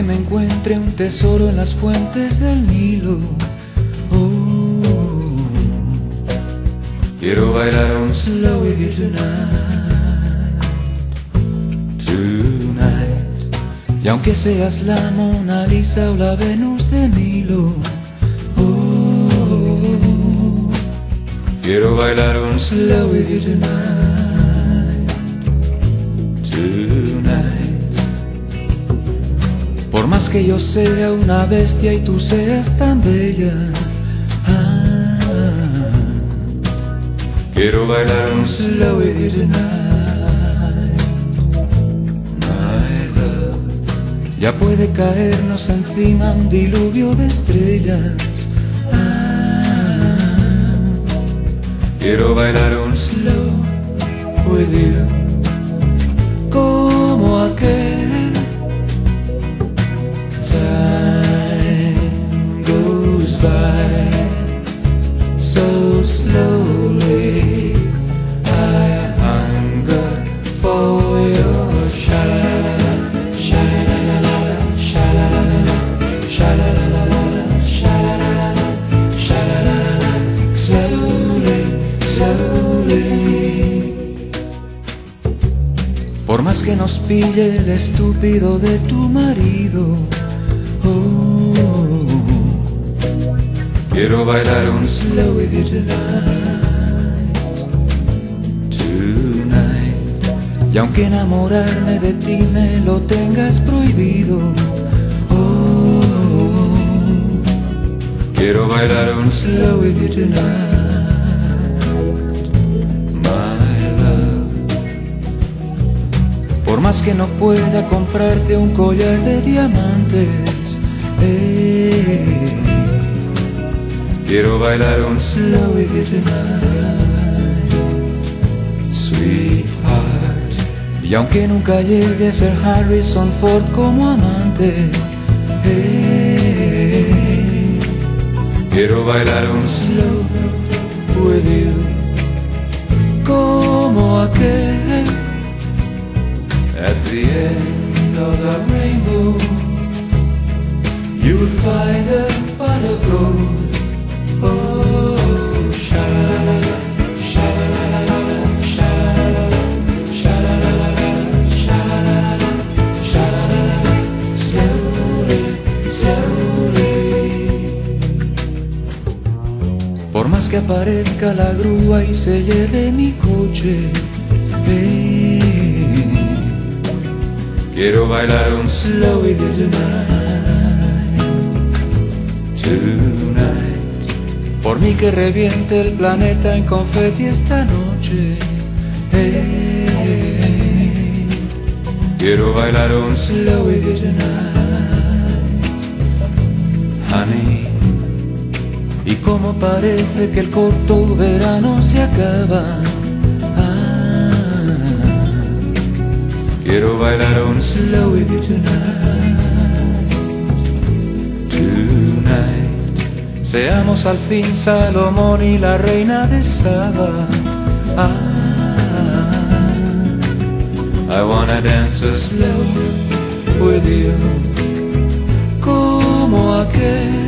encontré un tesoro en las fuentes del Nilo. Oh, quiero bailar un slow with you tonight, tonight. Y aunque seas la Mona Lisa o la Venus de Milo, oh, quiero bailar un slow with you tonight, Por más que yo sea una bestia y tú seas tan bella, ah, quiero bailar un slow you tonight, my love. Ya puede caernos encima un diluvio de estrellas. Ah, quiero bailar un slow with you, Que nos pille el estúpido de tu marido, oh, quiero bailar un slow with you tonight, tonight. Y aunque enamorarme de ti me lo tengas prohibido, oh, quiero bailar un slow with you tonight, más que no pueda comprarte un collar de diamantes, eh, quiero bailar un slow you tonight, sweetheart. Y aunque nunca llegue a ser Harrison Ford como amante, eh, quiero bailar un slow with you, como aquel. At the end of the rainbow, you will find a gold. Oh. Por más que aparezca la grúa y se lleve mi coche, quiero bailar un slow with you tonight, tonight. Por mí que reviente el planeta en confeti esta noche, eh, quiero bailar un slow with you tonight, honey. Y como parece que el corto verano se acaba, quiero bailar un slow with you tonight, tonight. Seamos al fin Salomón y la reina de Saba. Ah, I wanna dance a slow with you, como aquel